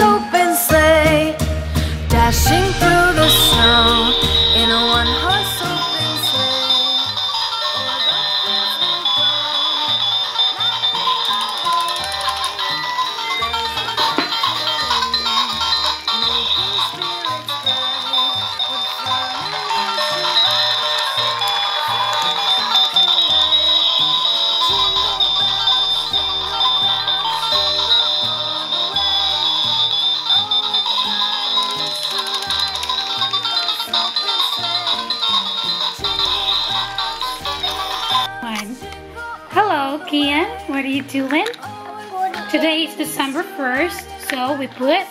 one horse Hello, Keane. What are you doing? Today is December 1st, so we put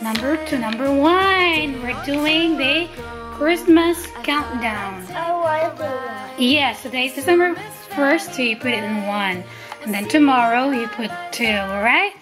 number to number one. We're doing the Christmas countdown. Yes, today is December 1st, so you put it in one. And then tomorrow you put two, alright?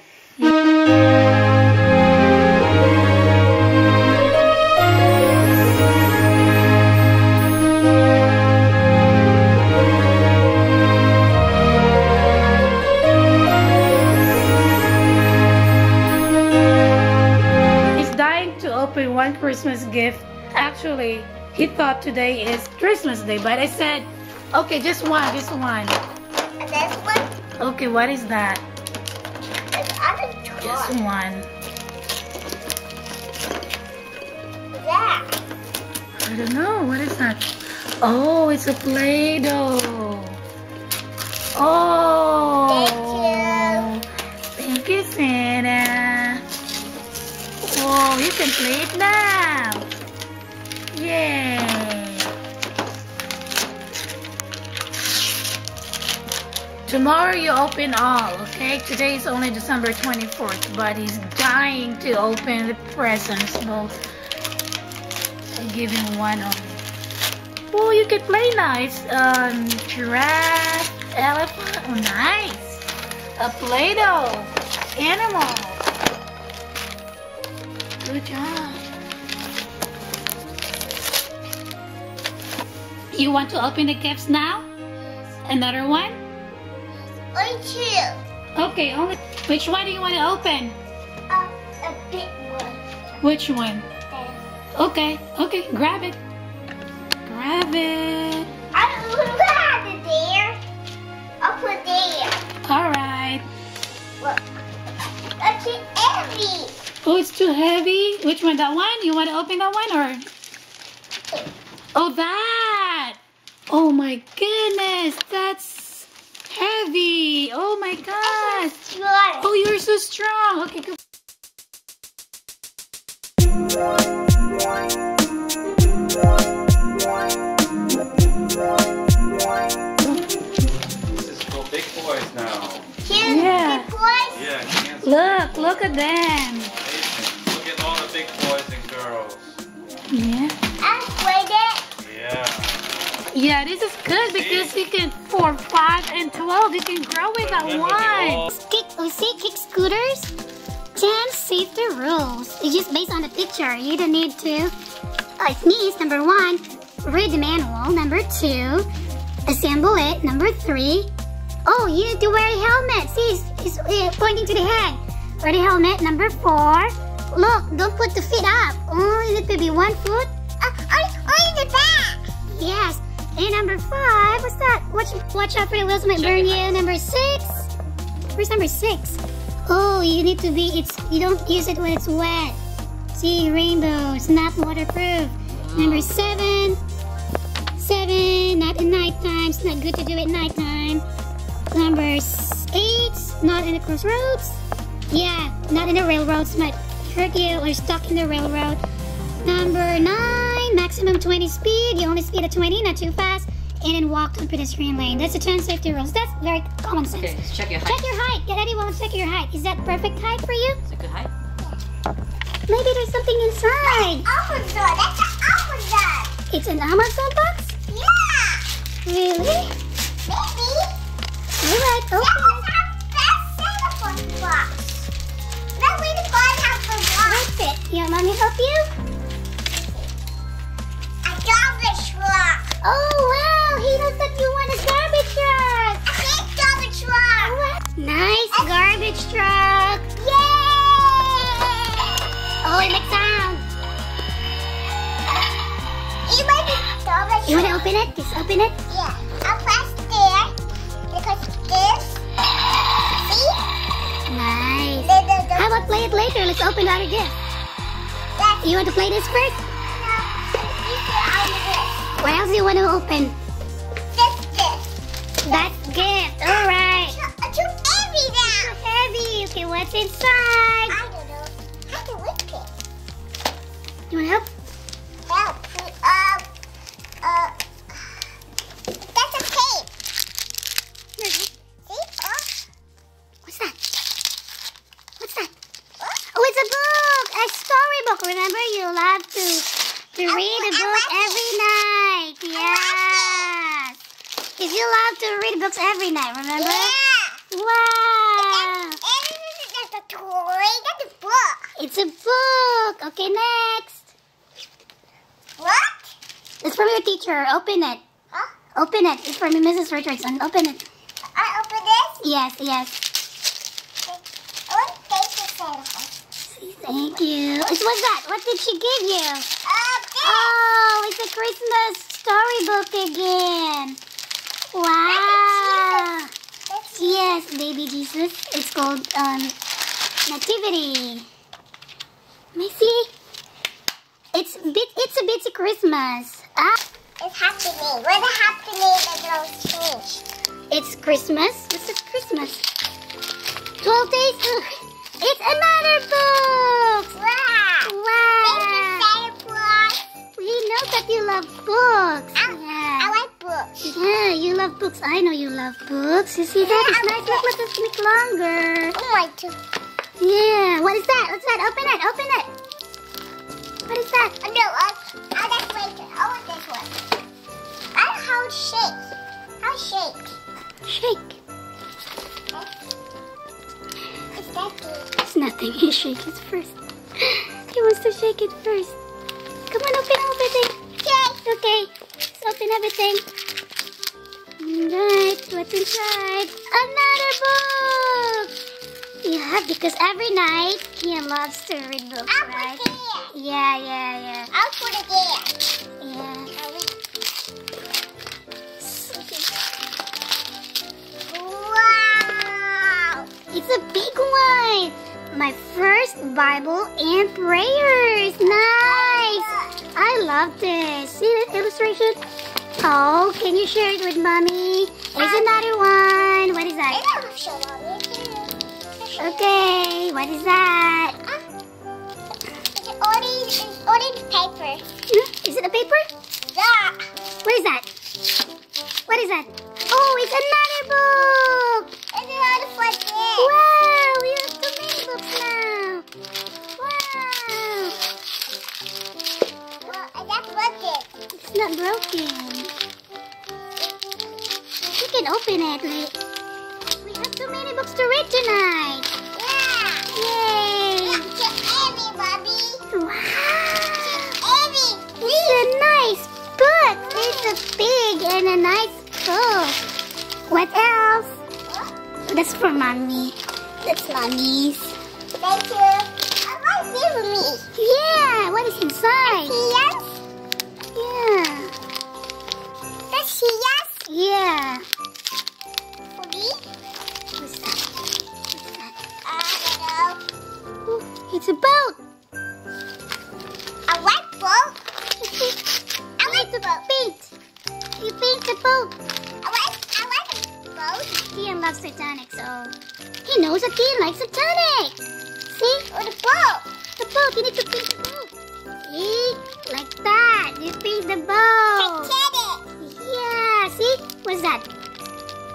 One Christmas gift. Actually, he thought today is Christmas Day, but I said, okay, just one, just one. This one Okay, what is that? Just one. That. I don't know. What is that? Oh, it's a Play-Doh. Oh. Play now. Yay. Tomorrow you open all, okay? Today is only December 24th, but he's dying to open the presents. So I give him one only. Oh, you can play nice. Um, giraffe, elephant. Oh, nice. A Play-Doh animal. Good job. You want to open the gifts now? Another one? Only two. Okay, only. Which one do you want to open? Uh, a big one. Which one? And Okay, okay, grab it. Grab it. I don't know there. I'll put there. All right. Look. That's it heavy. Oh, it's too heavy. Which one? That one? You want to open that one or? Oh, that. Oh my goodness, that's heavy. Oh my gosh. Oh, you're so strong. Okay, good. This is for big boys now. Here's Yeah. the boys. Yeah, Look, look at them. Look at all the big boys and girls. Yeah. I played it. Yeah. Yeah, this is good because you can four, five, and twelve. You can grow with that Remember the one. old- Kick, we see kick scooters. Ten safety rules. It's just based on the picture. You don't need to uh, sneeze. Number one, read the manual. Number two, assemble it. Number three, oh, you need to wear a helmet. See, it's, it's pointing to the head. Wear the helmet. Number four, look, don't put the feet up. Only to be one foot. Uh, only, only the back. Yes. And number five, what's that? Watch, watch out for the wheels might burn you. Number six. Where's number six? Oh, you need to be, it's, you don't use it when it's wet. See, rainbow, it's not waterproof. Number seven, seven, not in nighttime, it's not good to do it nighttime. Number eight, not in the crossroads. Yeah, not in the railroads, might hurt you or stuck in the railroad. Number nine, maximum 20 speed, you only speed at 20, not too fast. And then walk on pedestrian lane. That's the 10 safety rules. That's very common sense. Okay, check your height. Check your height. Get anyone to check your height. Is that perfect height for you? Is it good height? Maybe there's something inside. Amazon. That's an Amazon. It's an Amazon box? Yeah. Really? Maybe. Alright, open was box. want mommy help you? A garbage truck. Oh wow, he knows that you want a garbage truck. A big garbage truck. Oh, nice garbage truck. Yay! Oh, it makes sound. You might be garbage You want to open it? Just open it. Yeah. I'll press there. Because this. See? Nice. How about play it later? Let's open our gift. You want to play this first? no, you put on this. What else do you want to open? This, this. That's gift. All right. Too, too heavy now. Heavy. Okay, what's inside? I don't know. How to whip it? You want help? Help. It's a book. Okay, next. What? It's from your teacher. Open it. Huh? Open it. It's from Mrs. Richardson. Open it. I open this. Yes, yes. I want to taste the Santa Claus. Thank you. What's that? What did she give you? Uh. Oh, it's a Christmas storybook again. Wow. Yes, baby Jesus. It's called um Nativity. Missy. It's bit. It's a bitsy Christmas. Ah, It's happening. What happening that those change? it's Christmas. This is Christmas. Twelve days. It's another book. Wow. Thank you, Wow. Santa. We know that you love books. I, Yeah. I like books. Yeah, you love books. I know you love books. You see that? It's nice. Look, us make longer. Oh my god. Yeah. What is that? What's that? Open it. Open it. What is that? Oh, no, uh, I like later. I want this one. I don't know how it shakes. How it shakes. Shake. It's that big. It's nothing. You shake it first. He wants to shake it first. Come on, open everything. Okay. Okay. Let's open everything. Alright, what's inside? Another book! Yeah, because every night Ian loves to read books, I'll right? put it here. Yeah, yeah, yeah. I'll put it there. Yeah. Wow. It's a big one. My first Bible and prayers. Nice. I love this. See that illustration? Oh, can you share it with mommy? There's another one. What is that? What is that? It's orange, it's orange paper. Hmm? Is it a paper? Yeah. What is that? What is that? Oh, it's another book. It's another this. Wow, we have too many books now. Wow. Well, that's it. It's not broken. You can open it. We have too many books to read tonight. Yay! It's heavy, Bobby. Wow! A nice book. It's a big and a nice book. What else? That's for mommy. That's mommy's. Thank you. I like this me. Yeah, what is inside? Yes. Yeah. That's yes Yeah. It's a boat. A white boat. I like the boat. Paint. You paint the boat. I like, I like the boat. Ian loves Titanic, so he knows that Ian likes Titanic. See? Or the boat. The boat. You need to paint the boat. See? Like that. You paint the boat. Titanic. Yeah. See? What's that?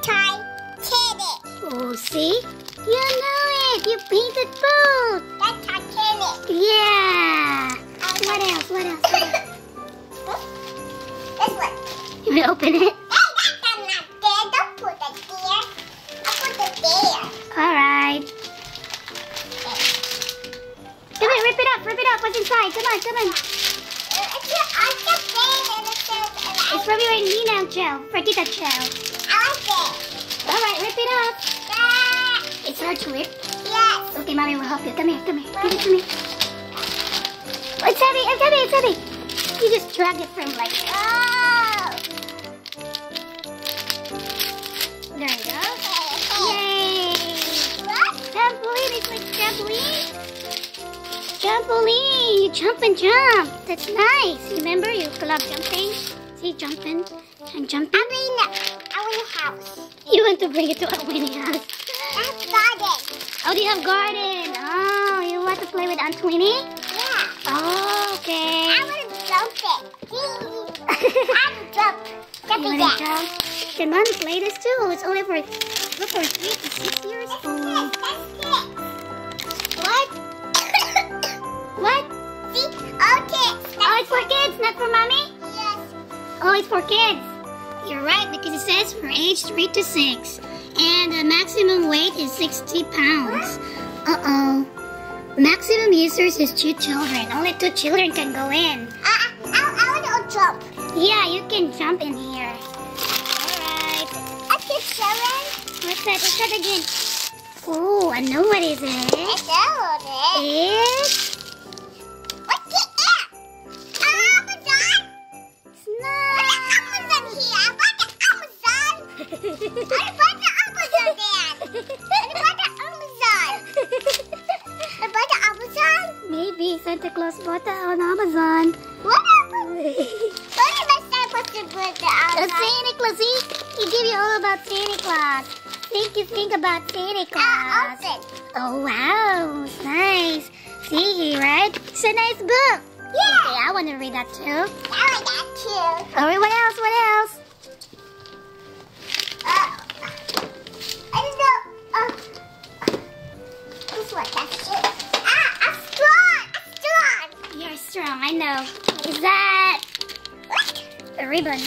Titanic. Oh, see? You know it. You painted boat. That's. Yeah. What else? What else? What else? this one. You gonna open it? Alright. Come on, rip it up, rip it up. What's inside? Come on, come on. It's from your now Joe, for Tita Joe. I like it. All right, rip it up. Yeah. It's hard to rip? Yes. Okay, Mommy will help you. Come here, come here. Come here, come here. It's heavy, it's heavy, it's heavy. You just drag it from like, Oh. there you go. Yay! What? Trampoline, it's like trampoline. Trampoline, you jump and jump. That's nice. Remember, you love jumping. See, jumping and jumping. I mean, I want a house. You want to bring it to our Winnie house. That's garden. Oh, do you have garden? Oh, you want to play with Aunt Winnie? Oh, okay. I want to jump it. I want to jump. Jumping wanna jump? Can mommy play this too? It's only for look for three to six years old. That's it. What? What? See? Okay. Oh, it's for kids, not for mommy. Yes. Oh, it's for kids. You're right because it says for age three to six, and the maximum weight is sixty pounds. Uh oh. Maximum users is two children. Only two children can go in. I, I, I want to jump. Yeah, you can jump in here. Alright. I can seven. What's that? What's that again? Oh, I know what is it. It's over there. You think about Santa Claus. Uh. Oh wow, nice. See, right? It's a nice book. Yeah. Okay, I want to read that too. I like that too. Alright, what else? What else? Uh, I don't know. Uh, this one. That's it. Ah, a straw. A straw. You're strong, I know. Is that What? a ribbon?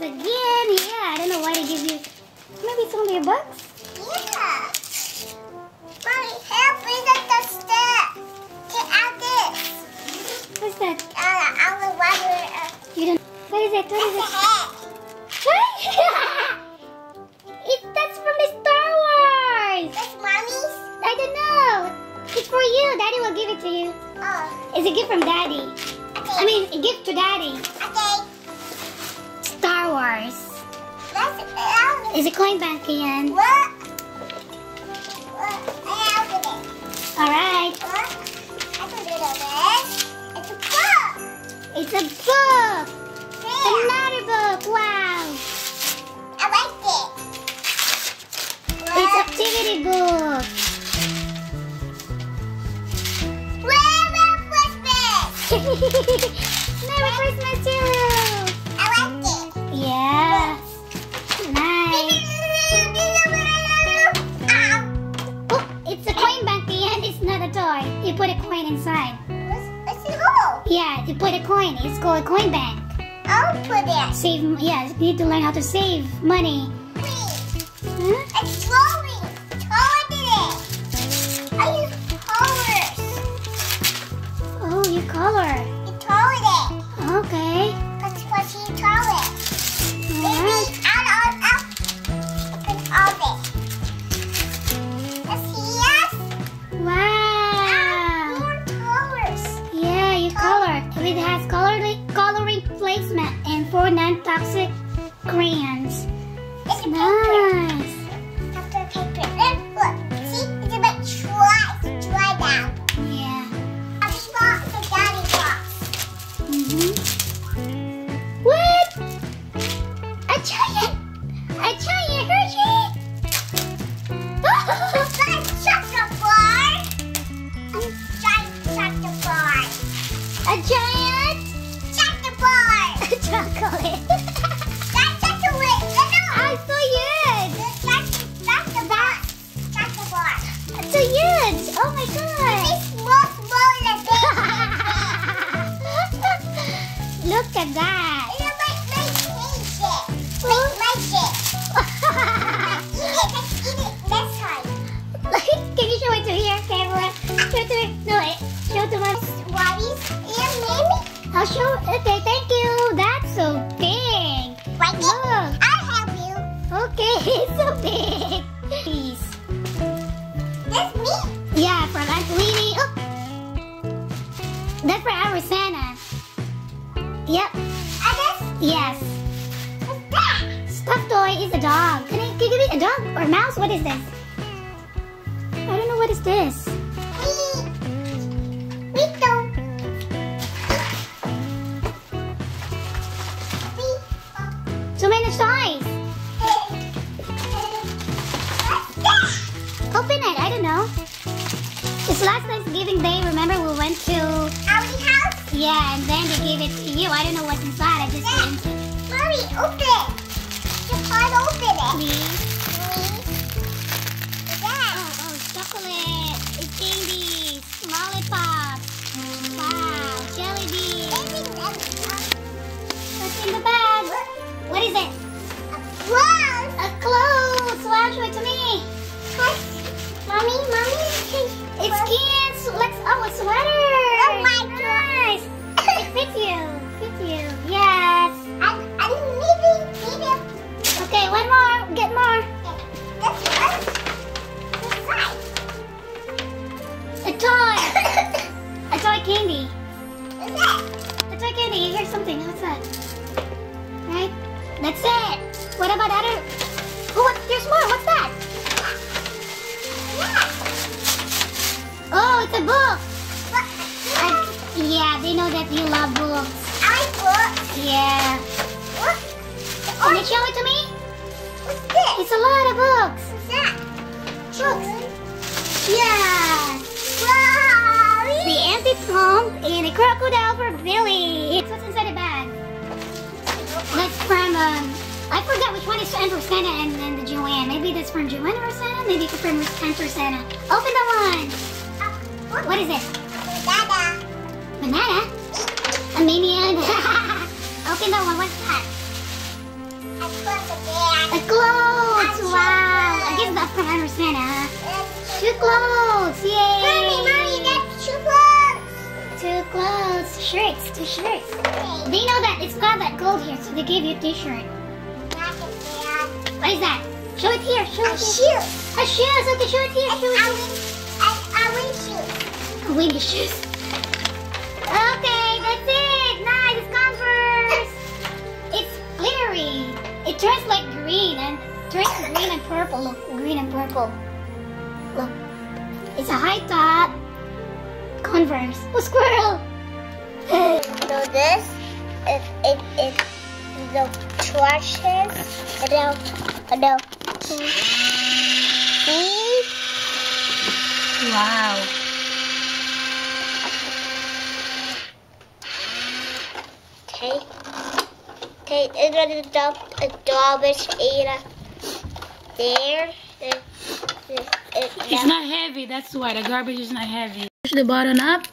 Again. A book. There. Another book. Wow. I like it. It's activity book. Merry Christmas. need to learn how to save money. 多少得て It's last Thanksgiving Day. Remember we went to house. yeah, and then they gave it to you. I don't know what's inside. I just didn't. Mommy, open it. You can't open it. Please. Oh, yeah. Oh, oh, chocolate. It's. Wow. Jelly beans. What's in the bag? What is it? A clothes. Wow, show it to me. Mommy, mommy. It's. Let's. Oh, a sweater. And a crocodile for Billy. What's inside the bag? That's from, um, I forgot which one is for Santa and, then the Joanne. Maybe that's from Joanne or Santa. Maybe it's from Enter Santa. Open the one. What is it? Dada. Banana? A minion. Open the one. What's that? The bag. A clothes. Wow. I guess that's from Enter Santa. huh? Two clothes. Yay. Mommy, mommy, that's two clothes. Clothes. Shirts. Two shirts. They know that it's got that gold here, so they gave you a t-shirt. What is that? Show it here. Show A it here. shoe. A shoes. Okay, show it here. Show it here. I, I shoes. A windy shoes. Okay, that's it. Nice. It's Converse. It's glittery. It turns like green and turns green and purple. Look, green and purple. Look. It's a high top Converse. Oh, squirrel. So this is it is the trashes. The the see Wow. okay okay it's gonna dump a garbage era there. The- the- it- It's not heavy, that's why the garbage is not heavy. Push the bottom up.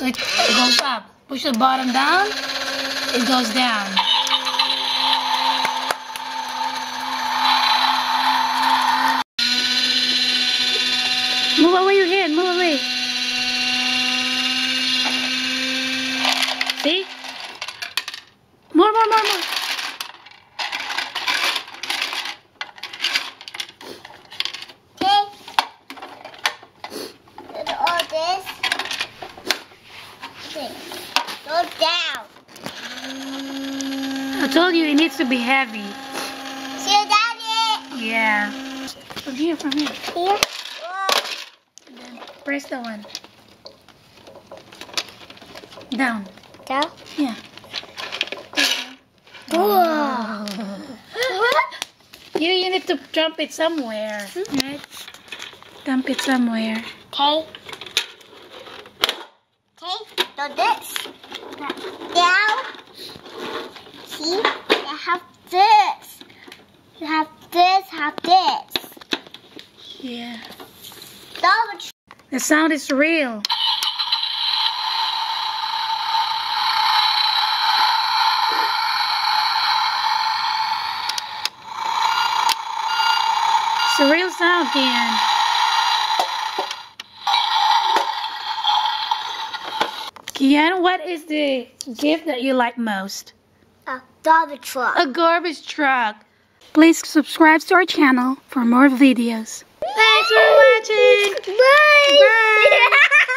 So it, it goes up. Push the bottom down, it goes down. Move away your head, move away. See? More, more, more, more. Okay. And all this. Okay. Go down. I told you it needs to be heavy. See you daddy. Yeah. From here, from here. Here. Whoa. Press the one. Down. Down. Yeah. Whoa. You, you need to dump it somewhere. Mm-hmm. Right? Dump it somewhere. Okay. Okay. So this. Down. See? You have this. You have this. Have this. Yeah. The sound is real. It's a real sound, Keane. Keane, what is the gift that you like most? A garbage truck. A garbage truck. Please subscribe to our channel for more videos. Thanks for watching. Bye. Bye.